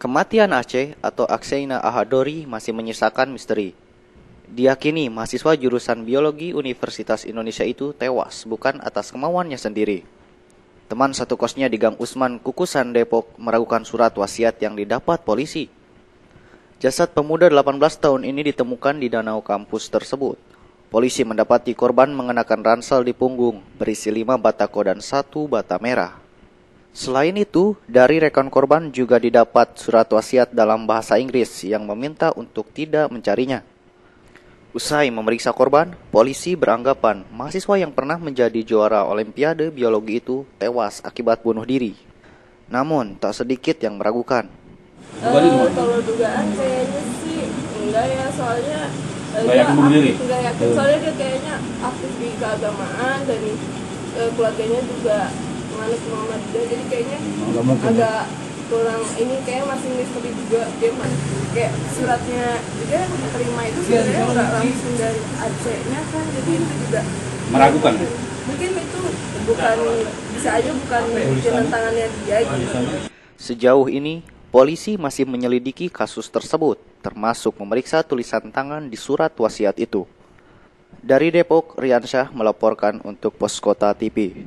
Kematian Aceh atau Akseina Ahadori masih menyisakan misteri. Diakini mahasiswa jurusan biologi Universitas Indonesia itu tewas bukan atas kemauannya sendiri. Teman satu kosnya di Gang Usman, Kukusan, Depok meragukan surat wasiat yang didapat polisi. Jasad pemuda 18 tahun ini ditemukan di danau kampus tersebut. Polisi mendapati korban mengenakan ransel di punggung berisi lima batako dan satu bata merah. Selain itu, dari rekan korban juga didapat surat wasiat dalam bahasa Inggris yang meminta untuk tidak mencarinya. Usai memeriksa korban, polisi beranggapan mahasiswa yang pernah menjadi juara Olimpiade biologi itu tewas akibat bunuh diri. Namun, tak sedikit yang meragukan. Uh, kalau dugaan kayaknya sih enggak ya, soalnya enggak yakin bunuh diri? Enggak yakin, soalnya dia kayaknya aktif di keagamaan dan uh, keluarganya juga menganut Muhammadiyah, jadi kayaknya agak kurang ini kayak masih misteri juga dia kayak suratnya dia terima itu sebenarnya nggak langsung dari Aceh-nya kan jadi itu juga meragukan mungkin itu bukan bisa aja bukan jalan tangannya dia gitu. Sejauh ini polisi masih menyelidiki kasus tersebut termasuk memeriksa tulisan tangan di surat wasiat itu. Dari Depok, Riansyah melaporkan untuk Pos Kota TV.